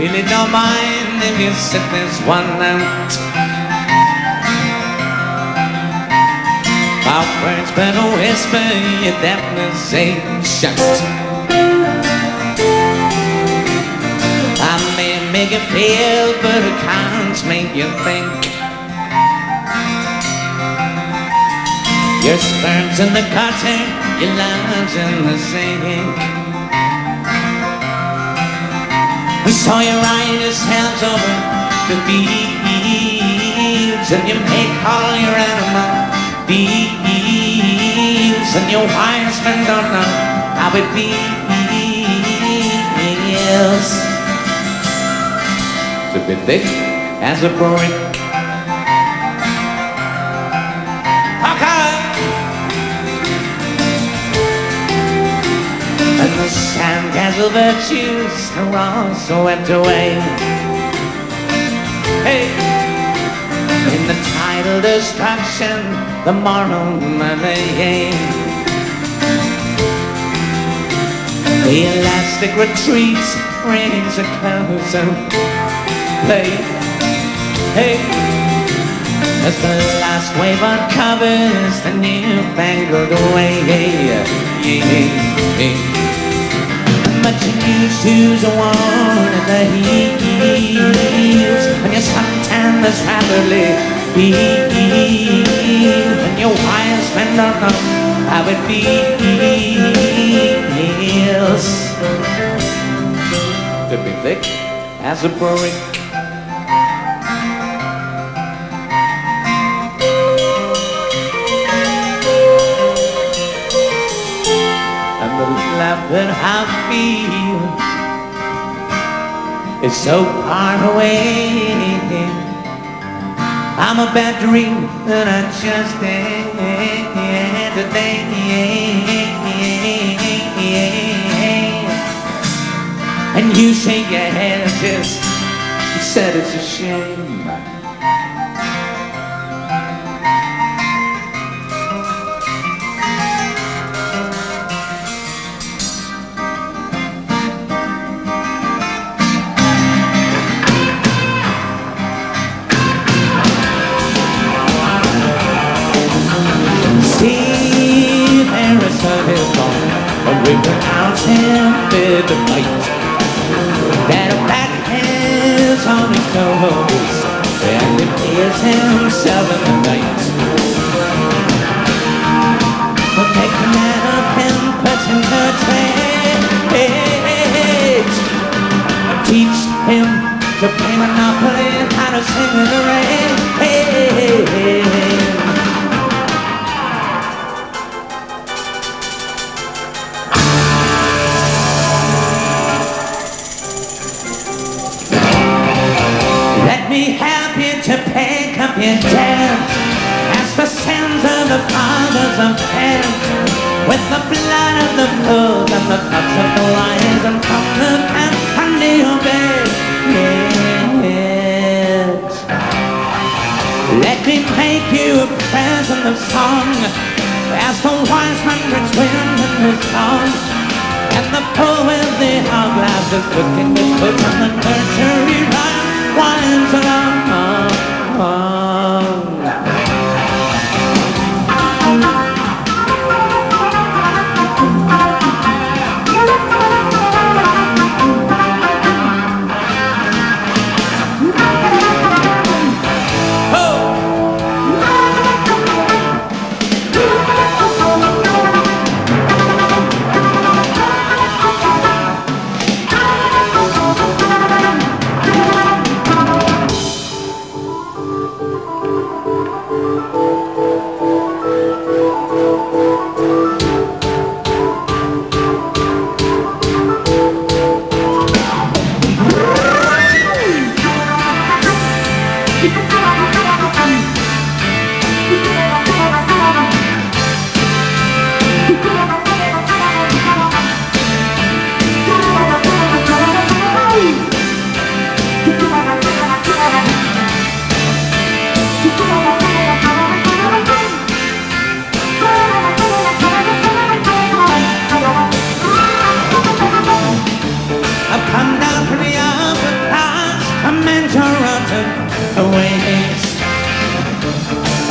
really don't mind if you sit this one out. My words better whisper, your deafness say shout. I may make you feel, but I can't make you think. Your sperm's in the gutter, your love's in the sink. So you ride hands over the fields and you make all your animal deals and your wise men don't know how it feels to be thick as a brick. And the sandcastle virtues are all swept away. Hey, in the tidal destruction, the moral money. The elastic retreat brings a closer play. Hey, as the last wave uncovers the newfangled way. Yeah, yeah. But you shoes worn in the heels And your suntan is rapidly peeled And your wise men don't how it feels To be thick as a brick that I feel is so far away. I'm a bad dream that I just had today. And you shake your head just you said it's a shame. Fit to fight. That a back hands on his toes, and he fears himself in the night. The fathers of men With the blood of the fools and the cups of the wise And from the candy obey. Yes. Let me make you a present of song. As the wise man wind in his song. And the poet the hourglass is looking to put on the nursery rhyme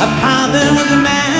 upon them with a man.